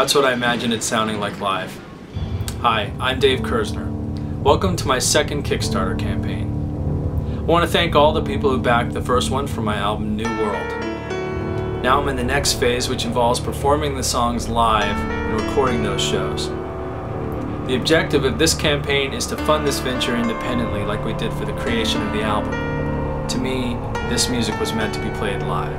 That's what I imagine it sounding like live. Hi, I'm Dave Kerzner. Welcome to my second Kickstarter campaign. I want to thank all the people who backed the first one for my album New World. Now I'm in the next phase which involves performing the songs live and recording those shows. The objective of this campaign is to fund this venture independently like we did for the creation of the album. To me, this music was meant to be played live.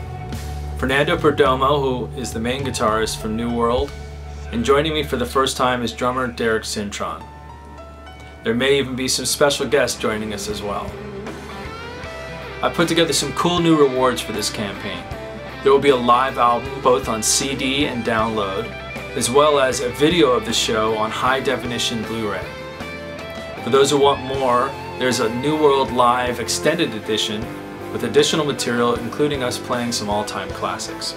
Fernando Perdomo, who is the main guitarist from New World, and joining me for the first time is drummer Derek Cintron. There may even be some special guests joining us as well. I put together some cool new rewards for this campaign. There will be a live album both on CD and download, as well as a video of the show on high definition Blu-ray. For those who want more, there's a New World Live extended edition with additional material including us playing some all-time classics.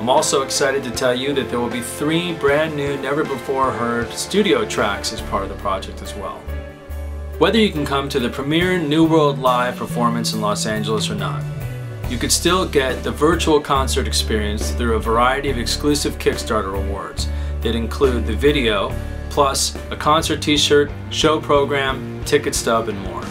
I'm also excited to tell you that there will be three brand new, never before heard studio tracks as part of the project as well. Whether you can come to the premiere New World Live performance in Los Angeles or not, you could still get the virtual concert experience through a variety of exclusive Kickstarter rewards that include the video, plus a concert t-shirt, show program, ticket stub, and more.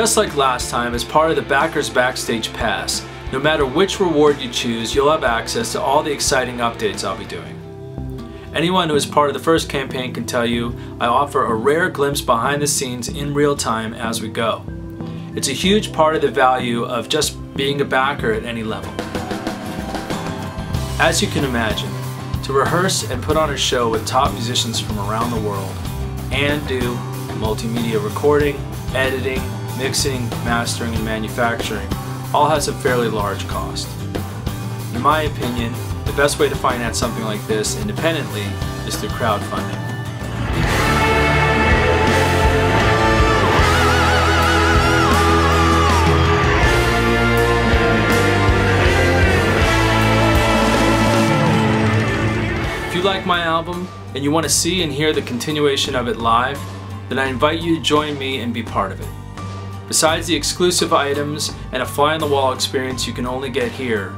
Just like last time, as part of the Backers Backstage Pass, no matter which reward you choose, you'll have access to all the exciting updates I'll be doing. Anyone who is part of the first campaign can tell you I offer a rare glimpse behind the scenes in real time as we go. It's a huge part of the value of just being a backer at any level. As you can imagine, to rehearse and put on a show with top musicians from around the world and do multimedia recording, editing, mixing, mastering, and manufacturing all has a fairly large cost. In my opinion, the best way to finance something like this independently is through crowdfunding. If you like my album and you want to see and hear the continuation of it live, then I invite you to join me and be part of it. Besides the exclusive items and a fly-on-the-wall experience you can only get here,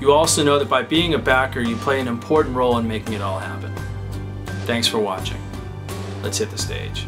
you also know that by being a backer, you play an important role in making it all happen. Thanks for watching. Let's hit the stage.